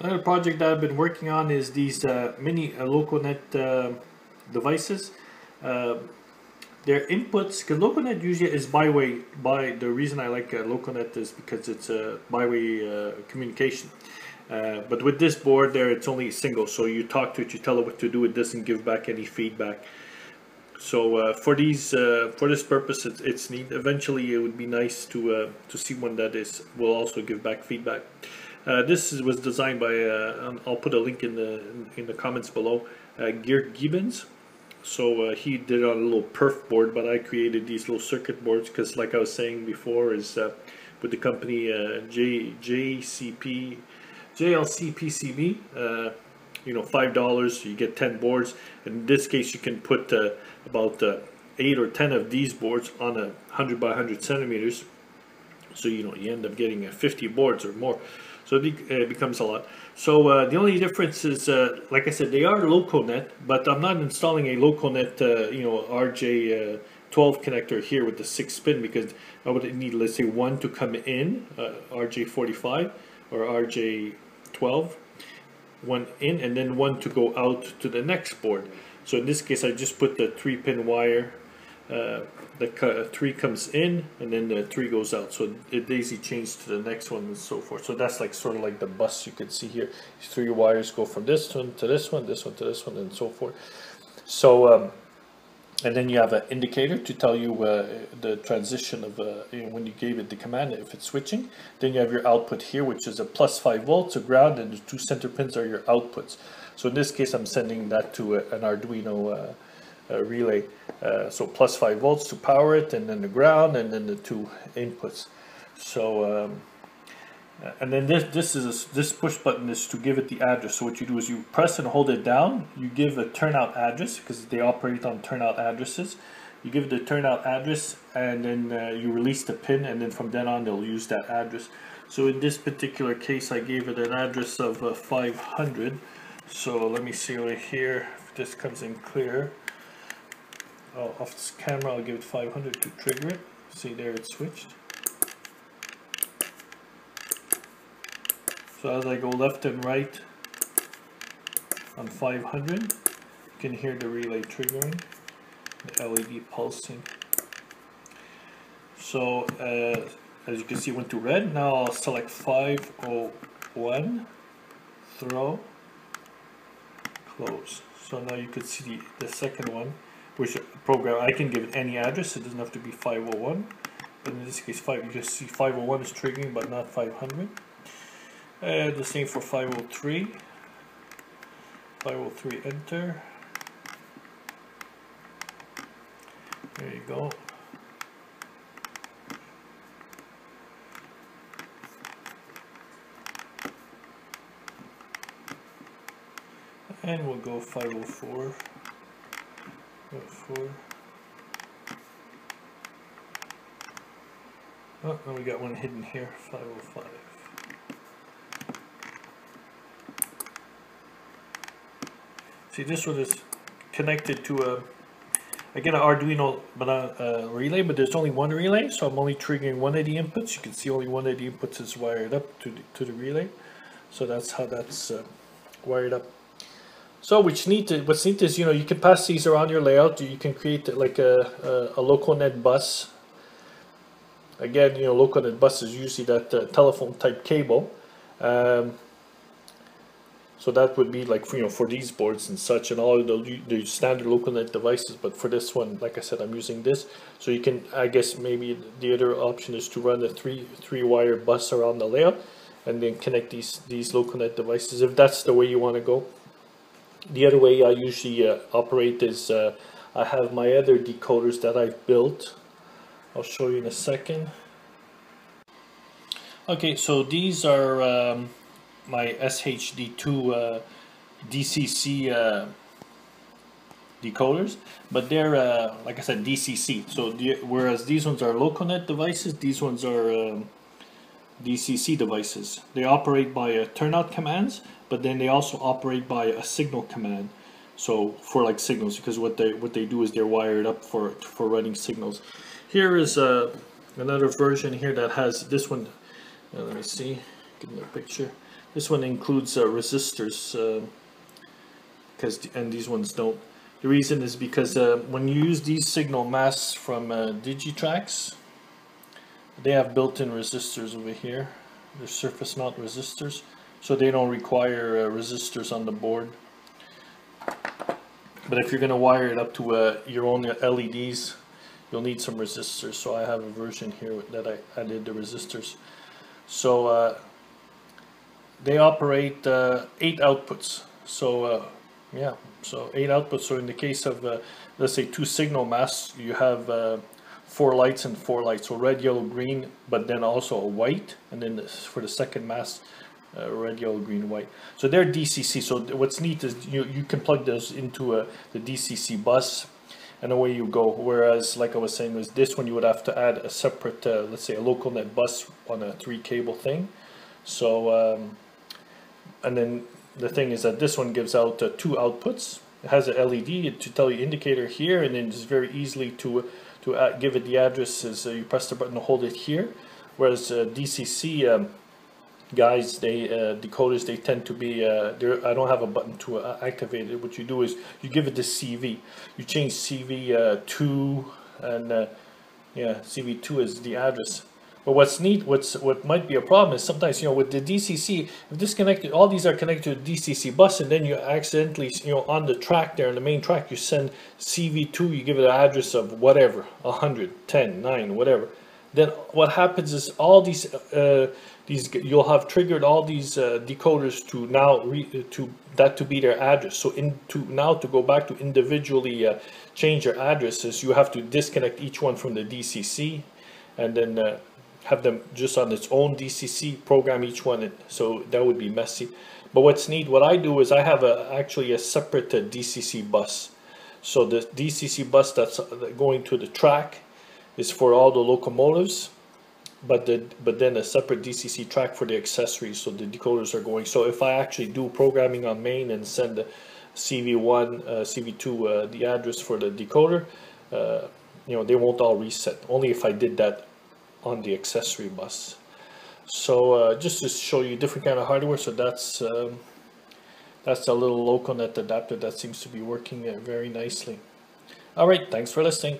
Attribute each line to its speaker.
Speaker 1: Another project that I've been working on is these uh, mini uh, uh, devices. Uh, their inputs, because LocoNet usually is byway. By the reason I like uh, LocoNet is because it's a uh, communication. Uh, but with this board there, it's only single. So you talk to it, you tell it what to do. It doesn't give back any feedback. So for these, for this purpose, it's, it's neat. Eventually, it would be nice to to see one that is will also give back feedback. Uh, this is, was designed by, uh, I'll put a link in the in the comments below, uh, Geert Giebens. So uh, he did a little perf board, but I created these little circuit boards because, like I was saying before, is uh, with the company uh, J JCP JLCPCB. You know, five dollars, you get ten boards. In this case, you can put about eight or ten of these boards on a hundred by hundred centimeters. So you know, you end up getting uh, fifty boards or more. So it, be, it becomes a lot. So uh, the only difference is, uh, like I said, they are LocoNet, but I'm not installing a LocoNet, uh, you know, RJ12 connector here with the six pin because I would need, let's say, one to come in, RJ45 or RJ12 one in and then one to go out to the next board. So in this case I just put the three pin wire, uh, the three comes in and then the three goes out. So it daisy chains to the next one and so forth. So that's like sort of like the bus you can see here. These three wires go from this one to this one, this one to this one and so forth. So um, and then you have an indicator to tell you uh, the transition of uh, when you gave it the command if it's switching. Then you have your output here, which is a plus 5 volts, a ground, and the two center pins are your outputs. So in this case, I'm sending that to a, an Arduino uh, relay. Uh, so plus 5 volts to power it, and then the ground, and then the two inputs. So um, and then this this is a, this push button is to give it the address. So what you do is you press and hold it down. You give a turnout address because they operate on turnout addresses. You give it the turnout address and then uh, you release the pin and then from then on they'll use that address. So in this particular case I gave it an address of uh, 500. So let me see right here if this comes in clear. Off this camera I'll give it 500 to trigger it. See there it switched. So as I go left and right on 500, you can hear the relay triggering, the LED pulsing. So uh, as you can see, went to red. Now I'll select 501, throw, close. So now you can see the, the second one, which program, I can give it any address. It doesn't have to be 501. But in this case, five, you can see 501 is triggering, but not 500. Uh, the same for 503. 503 enter. There you go. And we'll go 504. 504. Oh, and we got one hidden here, 505. See, this one is connected to a, again, an Arduino but uh, relay, but there's only one relay, so I'm only triggering one of the inputs. You can see only one of the inputs is wired up to the, to the relay. So that's how that's uh, wired up. So which neat, what's neat is, you know, you can pass these around your layout. You can create like a, a, a LocoNet bus. Again, you know, LocoNet bus is usually that uh, telephone type cable. Um, so that would be like, for, you know, for these boards and such and all the, the standard LocoNet devices. But for this one, like I said, I'm using this. So you can, I guess maybe the other option is to run a three, three wire bus around the layout and then connect these, these LocoNet devices if that's the way you want to go. The other way I usually uh, operate is uh, I have my other decoders that I've built. I'll show you in a second. Okay, so these are um, my SHD2 uh, DCC uh, decoders, but they're uh, like I said DCC. So the, whereas these ones are LocoNet devices, these ones are um, DCC devices. They operate by uh, turnout commands, but then they also operate by a signal command. So for like signals, because what they what they do is they're wired up for for running signals. Here is uh, another version here that has this one. Uh, let me see give me a picture. This one includes uh, resistors, because and these ones don't. The reason is because uh, when you use these signal masts from uh, Digitrax, they have built-in resistors over here. They're surface mount resistors, so they don't require uh, resistors on the board. But if you're going to wire it up to uh, your own LEDs, you'll need some resistors. So I have a version here that I added the resistors. So uh, they operate uh, eight outputs. So uh, yeah, so eight outputs. So in the case of, uh, let's say two signal masts, you have uh, four lights and four lights. So red, yellow, green, but then also a white. And then this, for the second mask, uh, red, yellow, green, white. So they're DCC. So what's neat is you, you can plug those into a, the DCC bus and away you go. Whereas, like I was saying, was this one you would have to add a separate, uh, let's say a LocoNet bus on a three cable thing. So, um, and then the thing is that this one gives out uh, two outputs. It has a LED to tell you indicator here, and then it's very easily to to uh, give it the address is uh, you press the button to hold it here. Whereas uh, DCC um, guys, they uh, decoders, they tend to be. Uh, I don't have a button to activate it. What you do is you give it the CV. You change CV two and yeah, CV2 is the address. But what's neat, what's what might be a problem is sometimes you know with the DCC, if disconnected, all these are connected to DCC bus, and then you accidentally you know on the track there on the main track you send CV2, you give it an address of whatever, 100, 10, 9, whatever. Then what happens is all these uh, these you'll have triggered all these uh, decoders to now re, to that to be their address. So in to now to go back to individually uh, change your addresses, you have to disconnect each one from the DCC, and then uh, have them just on its own DCC, program each one, so that would be messy. But what's neat, what I do is I have a actually a separate uh, DCC bus. So the DCC bus that's uh, going to the track is for all the locomotives, but the but then a separate DCC track for the accessories. So the decoders are going. So if I actually do programming on main and send the CV1, uh, CV2 uh, the address for the decoder, uh, you know they won't all reset. Only if I did that on the accessory bus. So uh, just to show you different kind of hardware, so that's um, that's a little LocoNet adapter that seems to be working uh, very nicely. All right, thanks for listening.